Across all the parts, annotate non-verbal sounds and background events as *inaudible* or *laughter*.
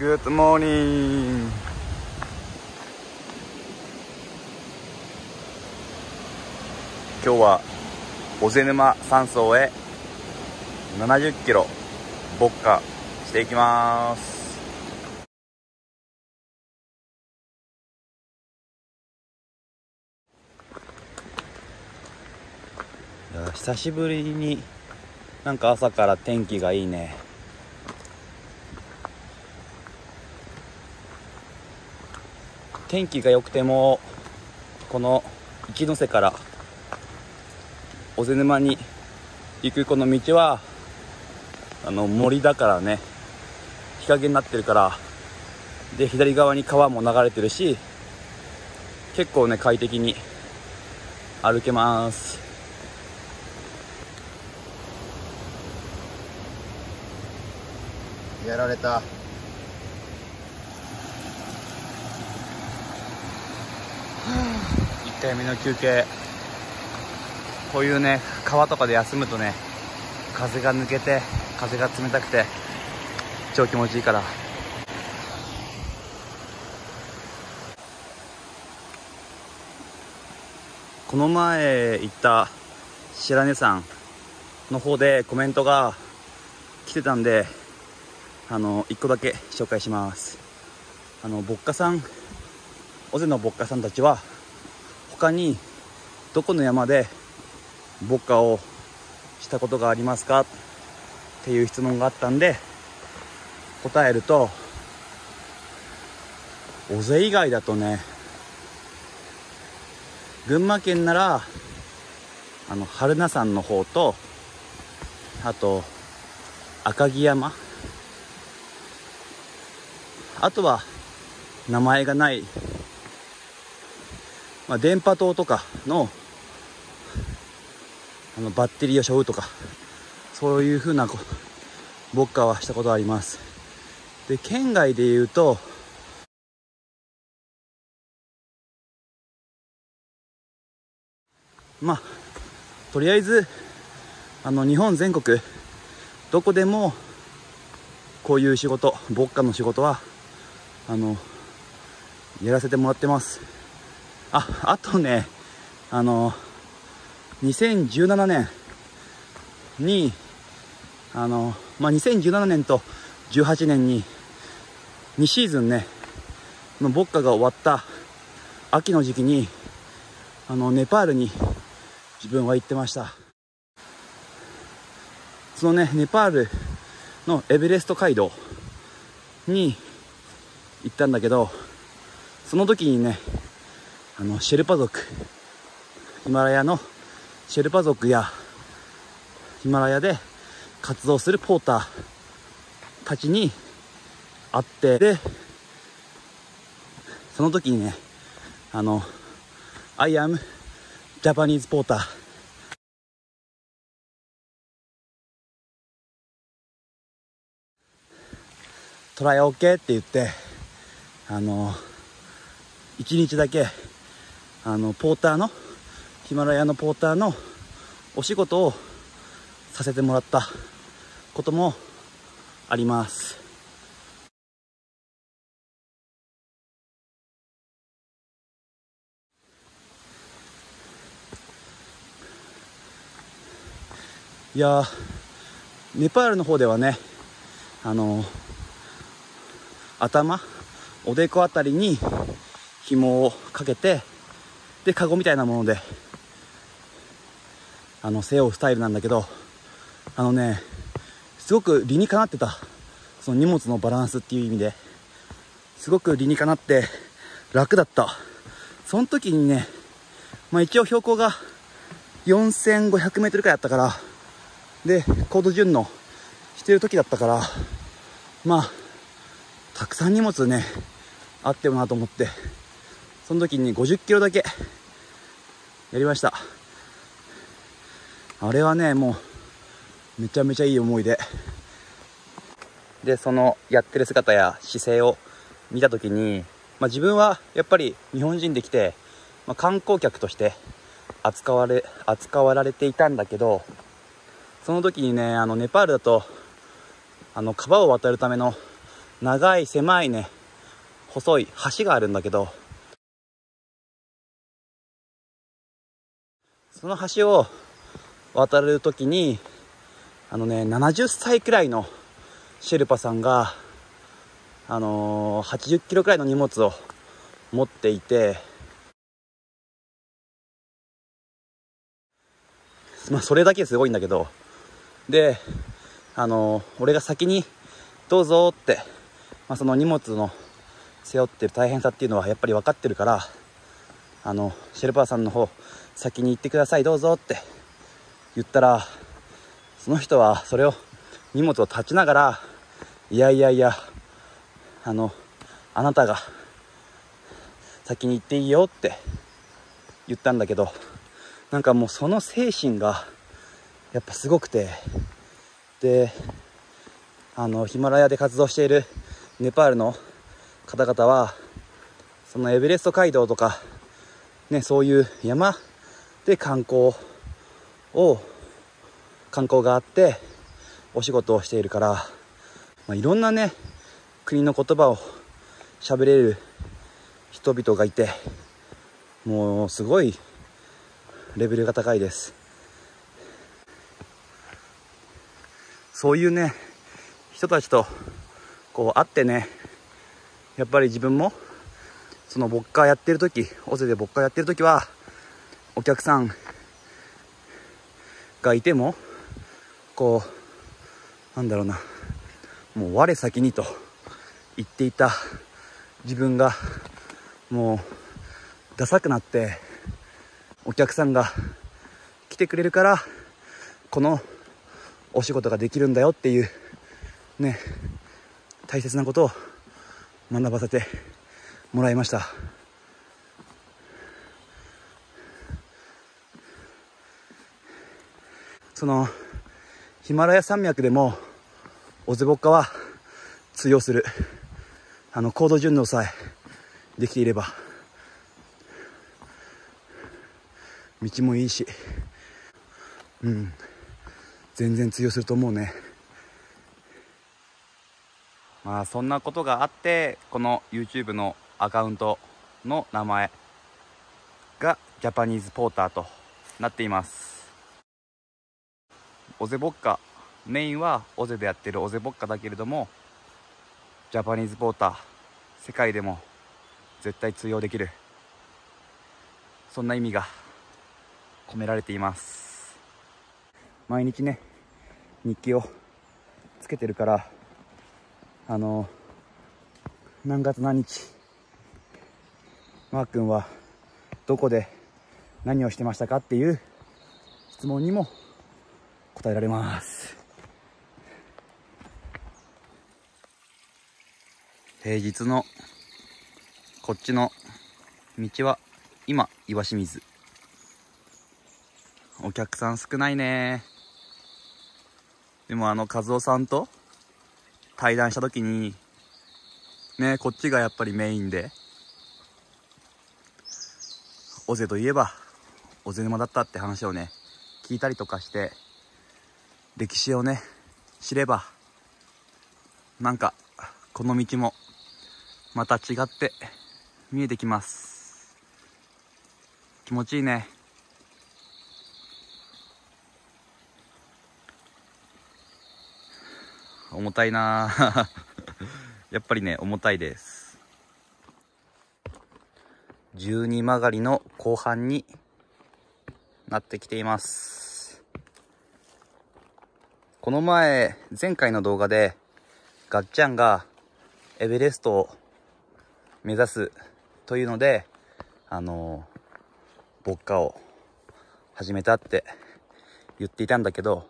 Good morning. 今日は尾瀬沼山荘へ70キロ牧歌していきます。久しぶりになんか朝から天気がいいね。天気が良くてもこの一ノ瀬から尾瀬沼に行くこの道はあの森だからね日陰になってるからで左側に川も流れてるし結構ね快適に歩けます。やられた。回目の休憩。こういうね川とかで休むとね風が抜けて風が冷たくて超気持ちいいから。この前行った白根山の方でコメントが来てたんであの1個だけ紹介します。あの牧歌さん尾瀬の牧歌さんたちは他にどこの山で牧歌をしたことがありますか？っていう質問があったんで答えると尾瀬以外だとね群馬県ならあの榛名山の方とあと赤城山。あとは名前がない、まあ、電波塔とかのあのバッテリーを背負うとかそういう風なこ牧歌はしたことあります。で県外で言うとまあとりあえずあの日本全国どこでもこういう仕事牧歌の仕事はあのやらせてもらってます。ああとねあの2017年にあの、まあ、2017年と18年に2シーズンねの牧歌が終わった秋の時期にあのネパールに自分は行ってました。そのねネパールのエベレスト街道に行ったんだけどその時にねあのシェルパ族。ヒマラヤのシェルパ族やヒマラヤで活動するポーターたちに会ってでその時にねあの「I am Japanese ポーター」トライ OK って言ってあの1日だけあのポーターのヒマラヤのポーターのお仕事をさせてもらったこともあります。いやネパールの方ではねあの頭おでこあたりに紐をかけてでカゴみたいなものであの背負うスタイルなんだけどあのねすごく理にかなってたその荷物のバランスっていう意味ですごく理にかなって楽だった。その時にね、まあ、一応標高が 4500m くらいあったからで高度順のしてる時だったからまあたくさん荷物ねあってもなと思ってその時に50キロだけやりました。あれはねもうめちゃめちゃいい思い出。でそのやってる姿や姿勢を見た時に、まあ、自分はやっぱり日本人で来て、まあ、観光客として扱われ扱われていたんだけどその時にねあのネパールだとあの川を渡るための長い狭いね細い橋があるんだけどその橋を渡るときにあのね70歳くらいのシェルパさんがあのー、80キロくらいの荷物を持っていてまあそれだけすごいんだけどであのー、俺が先にどうぞって、まあ、その荷物の背負ってる大変さっていうのはやっぱり分かってるからあのシェルパーさんの方先に行ってくださいどうぞって言ったらその人はそれを荷物を立ちながらいやいやいやあのあなたが先に行っていいよって言ったんだけどなんかもうその精神がやっぱすごくてであのヒマラヤで活動しているネパールの方々はそのエベレスト街道とか、ね、そういう山で観光を観光があってお仕事をしているから、まあ、いろんなね国の言葉を喋れる人々がいてもうすごいレベルが高いです。そういうね人たちとこう会ってねやっぱり自分もそのボッカーやってる時尾瀬でボッカーやってる時はお客さんがいてもこうなんだろうなもう我先にと言っていた自分がもうダサくなってお客さんが来てくれるからこのお仕事ができるんだよっていうね大切なことを学ばせてもらいました。そのヒマラヤ山脈でもオゼボッカは通用する。あの高度順応さえできていれば。道もいいし。うん。全然通用すると思うね。まあそんなことがあってこの YouTube のアカウントの名前がジャパニーズポーターとなっています。オゼボッカ。メインはオゼでやってるオゼボッカだけれどもジャパニーズポーター世界でも絶対通用できる。そんな意味が込められています。毎日ね日記をつけてるからあの何月何日マー君はどこで何をしてましたかっていう質問にも答えられます。平日のこっちの道は今岩清水。お客さん少ないね。でもあの和夫さんと対談した時にねこっちがやっぱりメインで尾瀬といえば尾瀬沼だったって話をね聞いたりとかして歴史をね知ればなんかこの道もまた違って見えてきます。気持ちいいね。重たいな *laughs* やっぱりね重たいです。12曲がりの後半になってきています。この前前回の動画でガッチャンがエベレストを目指すというのであの牧歌を始めたって言っていたんだけど、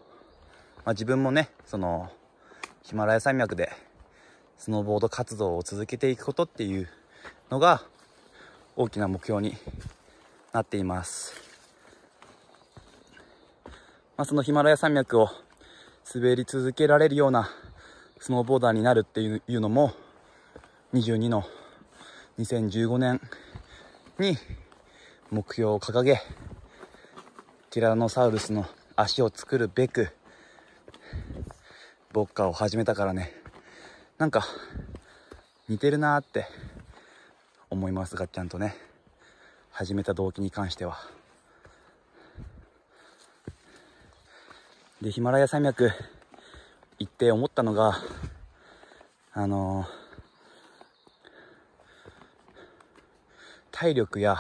まあ、自分もねそのヒマラヤ山脈でスノーボード活動を続けていくことっていうのが大きな目標になっています、まあ、そのヒマラヤ山脈を滑り続けられるようなスノーボーダーになるっていうのも22の2015年に目標を掲げティラノサウルスの足を作るべくボッカーを始めたからね。なんか似てるなーって思いますがちゃんとね。始めた動機に関しては。でヒマラヤ山脈行って思ったのがあのー体力や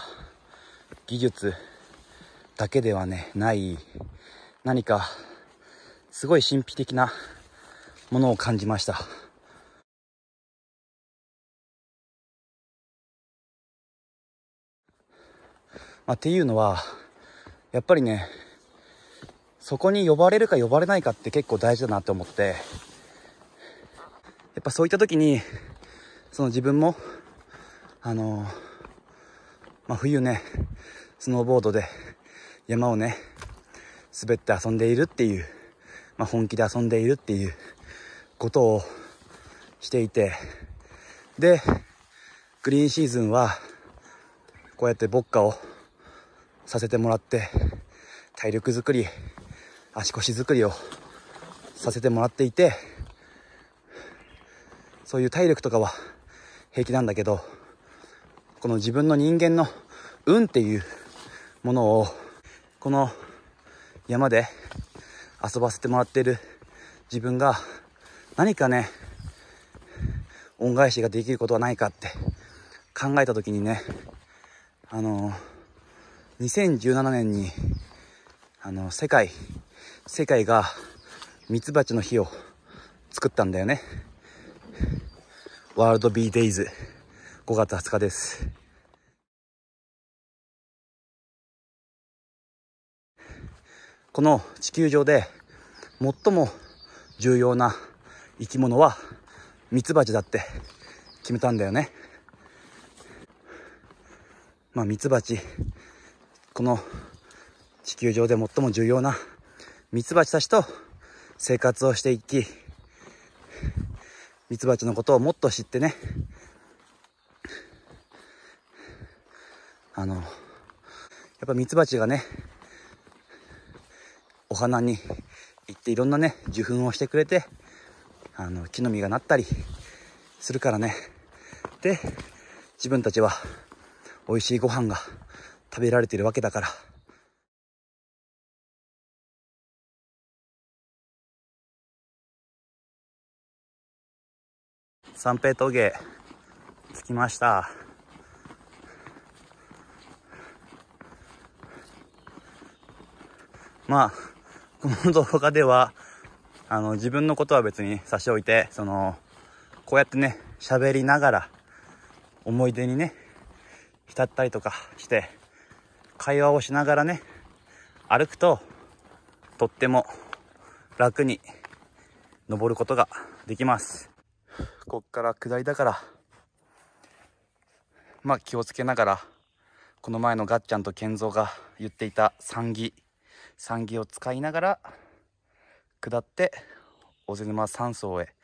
技術だけではね、ない何かすごい神秘的なものを感じました。まあ、っていうのは、やっぱりね、そこに呼ばれるか呼ばれないかって結構大事だなって思って、やっぱそういった時に、その自分も、あのまあ、冬ね、スノーボードで山をね、滑って遊んでいるっていう、まあ、本気で遊んでいるっていうことをしていて、で、グリーンシーズンは、こうやってボッカをさせてもらって、体力づくり、足腰づくりをさせてもらっていて、そういう体力とかは平気なんだけど、この自分の人間の運っていうものをこの山で遊ばせてもらっている自分が何かね恩返しができることはないかって考えた時にねあの2017年にあの世界世界がミツバチの日を作ったんだよねワールドビーデイズ5月20日です。この地球上で最も重要な生き物はミツバチだって決めたんだよね。まあミツバチ、この地球上で最も重要なミツバチたちと生活をしていき、ミツバチのことをもっと知ってね、あの、やっぱミツバチがね、お花に行っていろんなね、受粉をしてくれて、あの、木の実がなったりするからね。で、自分たちは美味しいご飯が食べられているわけだから。三平峠着きました。まあ、この動画では、あの、自分のことは別に差し置いて、その、こうやってね、喋りながら、思い出にね、浸ったりとかして、会話をしながらね、歩くと、とっても楽に登ることができます。こっから下りだから、まあ気をつけながら、この前のガッチャンと健三が言っていた三義山木を使いながら下って尾瀬沼山荘へ。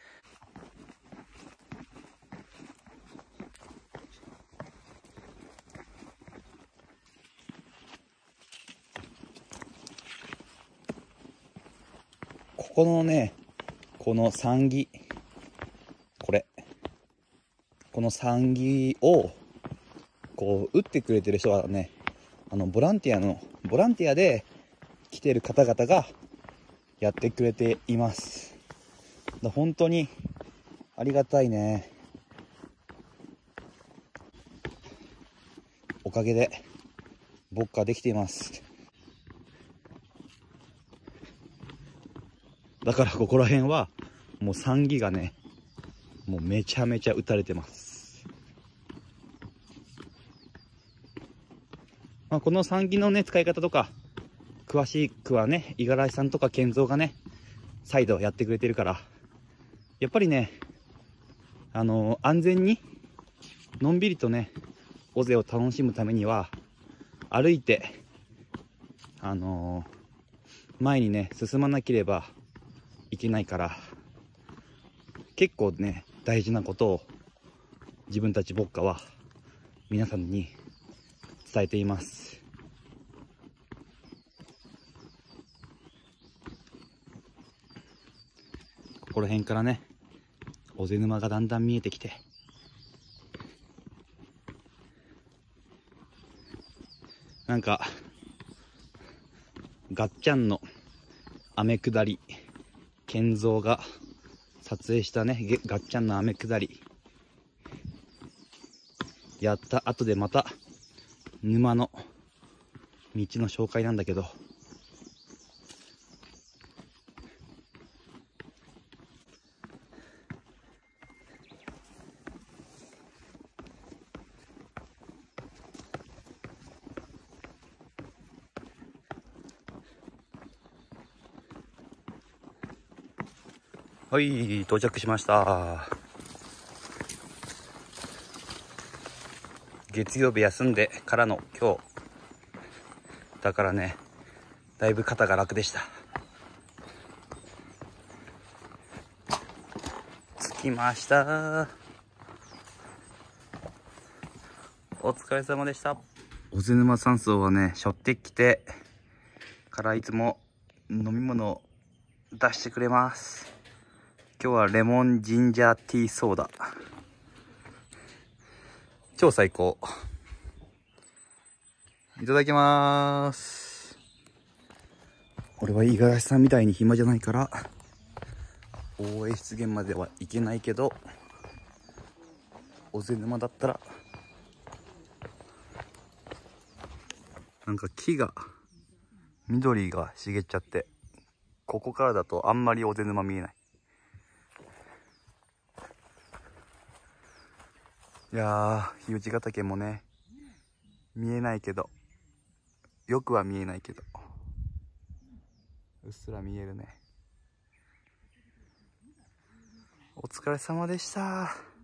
ここのねこの山木この山木をこう打ってくれてる人はねあのボランティアのボランティアで来てる方々がやってくれています。だ本当にありがたいね。おかげで、僕ができています。だからここら辺は、もう3ギがね、もうめちゃめちゃ打たれてます。まあ、この3ギのね、使い方とか、詳しくはね、五十嵐さんとか健三がね、再度やってくれてるから、やっぱりね、あのー、安全に、のんびりとね、尾瀬を楽しむためには、歩いて、あのー、前にね、進まなければいけないから、結構ね、大事なことを自分たち牧歌は皆さんに伝えています。ここら辺からね、尾瀬沼がだんだん見えてきて、なんか、ガッチャンの雨下り、建造が撮影したねガッチャンの雨下り。やった。後でまた沼の道の紹介なんだけど。はい、到着しました。月曜日休んでからの今日。だからね、だいぶ肩が楽でした。着きました。お疲れ様でした。尾瀬沼山荘はね、しょってきてからいつも飲み物を出してくれます。今日はレモンジンジャーティーソーダ。超最高。いただきまーす。俺は五十嵐さんみたいに暇じゃないから、大江湿原までは行けないけど、尾瀬沼だったら、なんか木が、緑が茂っちゃって、ここからだとあんまり尾瀬沼見えない。いやー、日内ヶ岳もね、見えないけど、よくは見えないけど、うっすら見えるね。お疲れ様でした。